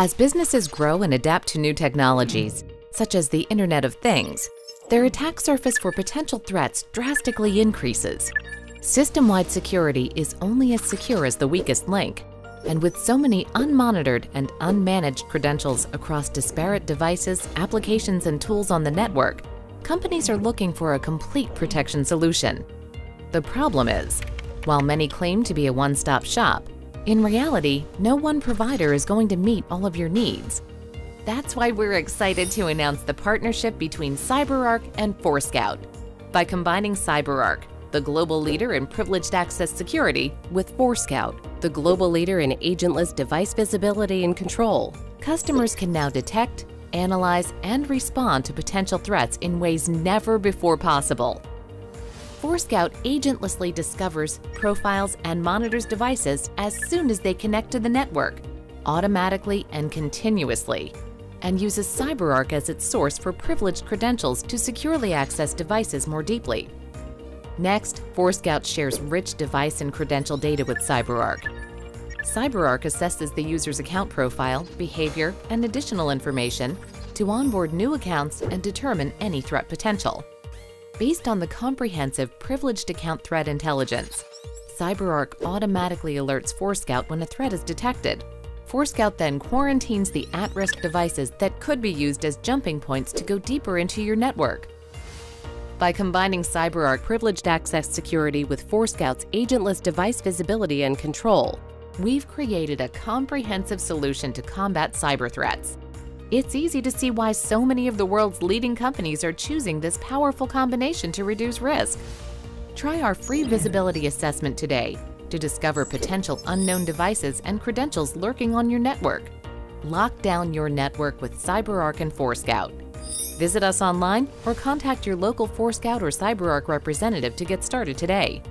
As businesses grow and adapt to new technologies, such as the Internet of Things, their attack surface for potential threats drastically increases. System-wide security is only as secure as the weakest link, and with so many unmonitored and unmanaged credentials across disparate devices, applications, and tools on the network, companies are looking for a complete protection solution. The problem is, while many claim to be a one-stop shop, in reality, no one provider is going to meet all of your needs. That's why we're excited to announce the partnership between CyberArk and Forescout. By combining CyberArk, the global leader in privileged access security, with Forescout, the global leader in agentless device visibility and control, customers can now detect, analyze, and respond to potential threats in ways never before possible. Forescout agentlessly discovers, profiles, and monitors devices as soon as they connect to the network, automatically and continuously, and uses CyberArk as its source for privileged credentials to securely access devices more deeply. Next, Forescout shares rich device and credential data with CyberArk. CyberArk assesses the user's account profile, behavior, and additional information to onboard new accounts and determine any threat potential. Based on the comprehensive privileged account threat intelligence, CyberArk automatically alerts Forescout when a threat is detected. Forescout then quarantines the at-risk devices that could be used as jumping points to go deeper into your network. By combining CyberArk privileged access security with Forescout's agentless device visibility and control, we've created a comprehensive solution to combat cyber threats. It's easy to see why so many of the world's leading companies are choosing this powerful combination to reduce risk. Try our free visibility assessment today to discover potential unknown devices and credentials lurking on your network. Lock down your network with CyberArk and Forescout. Visit us online or contact your local Forescout or CyberArk representative to get started today.